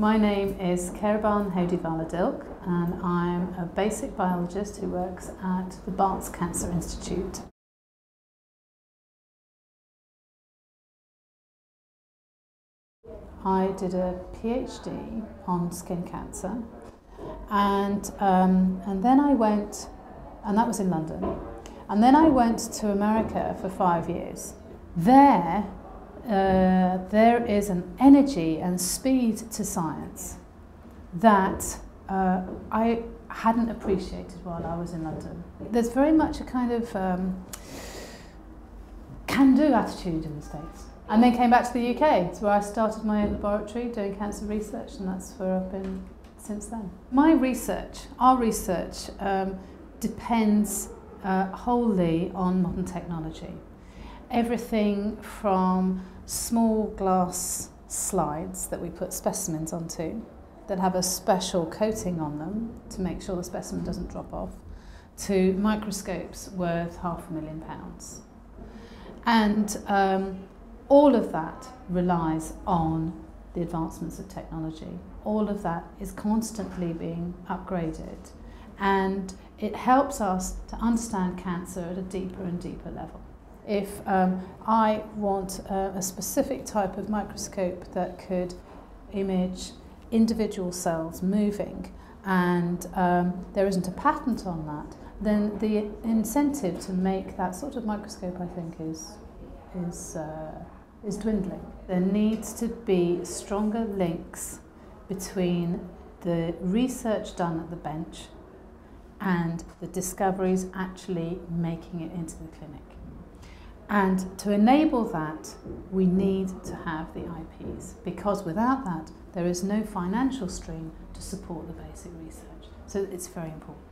My name is Kairbaan Hodivala-Dilk and I'm a basic biologist who works at the Barts Cancer Institute. I did a PhD on skin cancer and, um, and then I went, and that was in London, and then I went to America for five years. There, uh, there is an energy and speed to science that uh, I hadn't appreciated while I was in London. There's very much a kind of um, can-do attitude in the States. And then came back to the UK. Where I started my own laboratory doing cancer research, and that's where I've been since then. My research, our research, um, depends uh, wholly on modern technology. Everything from small glass slides that we put specimens onto that have a special coating on them to make sure the specimen doesn't drop off, to microscopes worth half a million pounds. And um, all of that relies on the advancements of technology. All of that is constantly being upgraded and it helps us to understand cancer at a deeper and deeper level. If um, I want uh, a specific type of microscope that could image individual cells moving and um, there isn't a patent on that, then the incentive to make that sort of microscope I think is, is uh, is dwindling. There needs to be stronger links between the research done at the bench and the discoveries actually making it into the clinic. And to enable that, we need to have the IPs because without that, there is no financial stream to support the basic research. So it's very important.